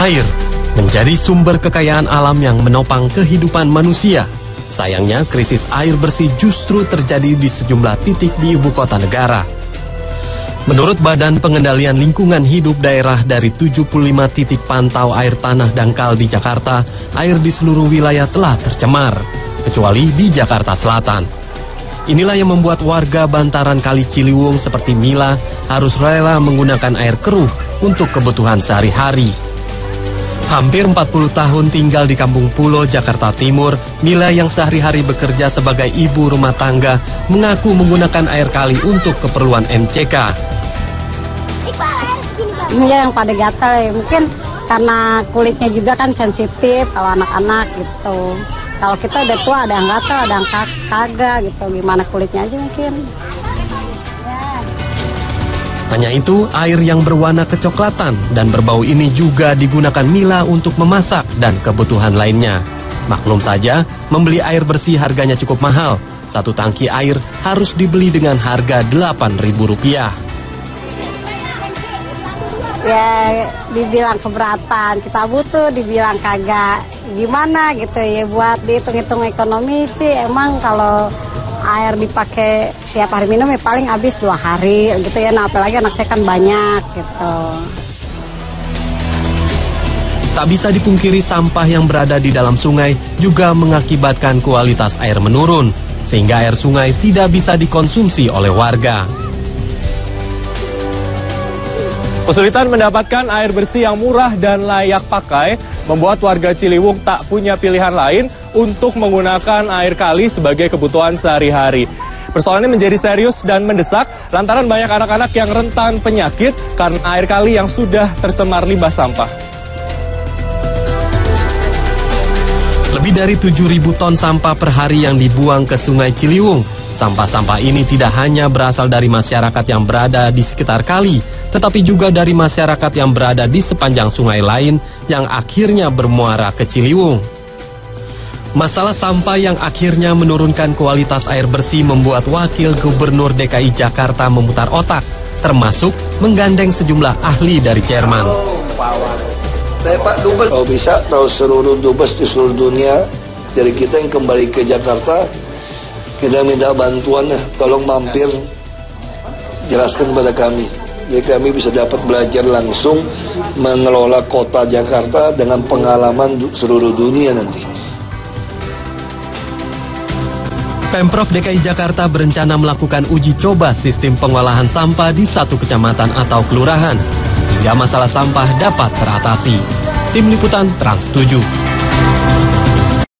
Air menjadi sumber kekayaan alam yang menopang kehidupan manusia. Sayangnya, krisis air bersih justru terjadi di sejumlah titik di ibu kota negara. Menurut Badan Pengendalian Lingkungan Hidup Daerah dari 75 titik pantau air tanah dangkal di Jakarta, air di seluruh wilayah telah tercemar, kecuali di Jakarta Selatan. Inilah yang membuat warga bantaran Kali Ciliwung seperti Mila harus rela menggunakan air keruh untuk kebutuhan sehari-hari. Hampir 40 tahun tinggal di Kampung Pulo, Jakarta Timur, Mila yang sehari-hari bekerja sebagai ibu rumah tangga mengaku menggunakan air kali untuk keperluan MCK. Iya yang pada gatal ya, mungkin karena kulitnya juga kan sensitif kalau anak-anak gitu. Kalau kita udah tua ada yang gatal, ada yang kagak gitu, gimana kulitnya aja mungkin. Hanya itu, air yang berwarna kecoklatan dan berbau ini juga digunakan Mila untuk memasak dan kebutuhan lainnya. Maklum saja, membeli air bersih harganya cukup mahal. Satu tangki air harus dibeli dengan harga Rp8.000. Ya, dibilang keberatan, kita butuh, dibilang kagak. Gimana gitu ya, buat dihitung-hitung ekonomi sih emang kalau air dipakai tiap hari minum ya paling habis dua hari gitu ya. Nah apalagi anak saya kan banyak gitu. Tak bisa dipungkiri sampah yang berada di dalam sungai juga mengakibatkan kualitas air menurun, sehingga air sungai tidak bisa dikonsumsi oleh warga. Kesulitan mendapatkan air bersih yang murah dan layak pakai membuat warga Ciliwung tak punya pilihan lain untuk menggunakan air kali sebagai kebutuhan sehari-hari. Persoalan ini menjadi serius dan mendesak lantaran banyak anak-anak yang rentan penyakit karena air kali yang sudah tercemar limbah sampah. Lebih dari 7.000 ton sampah per hari yang dibuang ke Sungai Ciliwung. Sampah-sampah ini tidak hanya berasal dari masyarakat yang berada di sekitar kali, tetapi juga dari masyarakat yang berada di sepanjang sungai lain yang akhirnya bermuara ke Ciliwung. Masalah sampah yang akhirnya menurunkan kualitas air bersih membuat Wakil Gubernur DKI Jakarta memutar otak, termasuk menggandeng sejumlah ahli dari Jerman. Saya Pak Dubes, kalau bisa tahu seluruh Dubes di seluruh dunia, dari kita yang kembali ke Jakarta, kita minta bantuan ya, tolong mampir, jelaskan kepada kami. Jadi kami bisa dapat belajar langsung mengelola kota Jakarta dengan pengalaman seluruh dunia nanti. Pemprov DKI Jakarta berencana melakukan uji coba sistem pengolahan sampah di satu kecamatan atau kelurahan hingga masalah sampah dapat teratasi. Tim Liputan Trans 7